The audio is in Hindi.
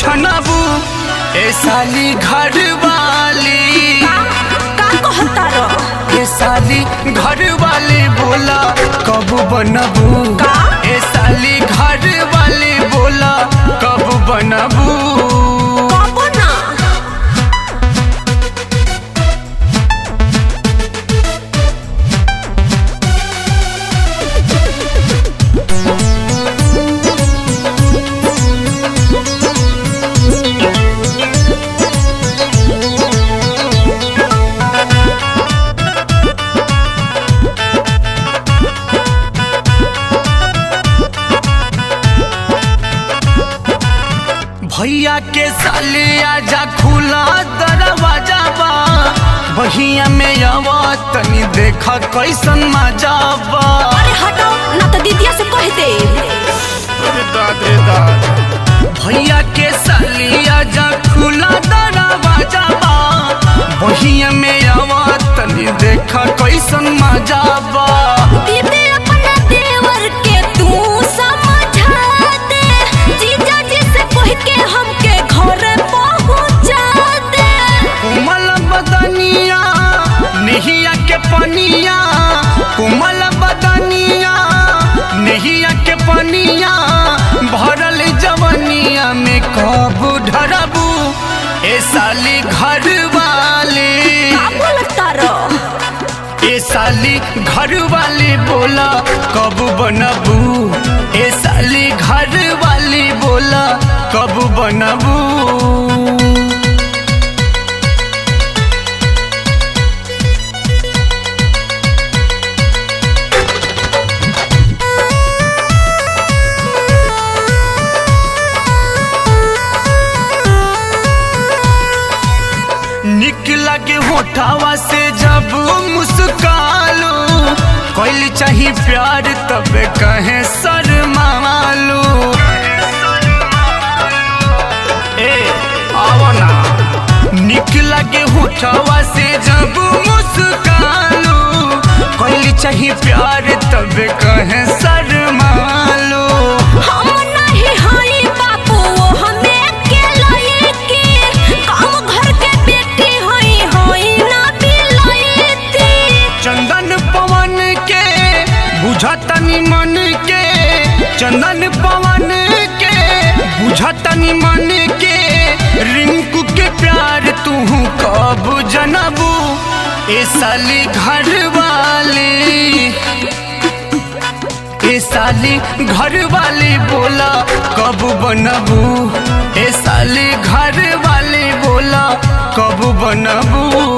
छनबू ए साली घर वाली का कहता रो ए साली घर वाली बोला कब बनबू? ए साली घर वाली बोला कब बनबू? भैया के साले आजा खुला दरवाज़ा बा। बहिया में आवा तनी देखा कैसन मज़ा बा। अरे हटो ना तो दीदिया से कह दे भैया के साली आजा खुला दरवाज़ा बा। बहिया में आवा तनी देखा कैसन मज़ा बा। ए साली घर वाली ए साली घर वाले बोला कब बनबू? ए साली घर वाली बोला कब बनबू? लगे होठावा से जब मुस्कालो कोई चाहिए प्यार तब कहे शर्मालो ए, आओ ना। निक लगे होठावा से जब मुस्कालो कोई चाहिए प्यार तब कहे शर्मालो बुझतनी मन के, चंदन पवन के, बुझतनी मन के, रिंकू के प्यार तू कब जनबू? ए साली घर वाले ए साली घर वाले बोला कब बनबू? ए साली घर वाले बोला कब बनबू?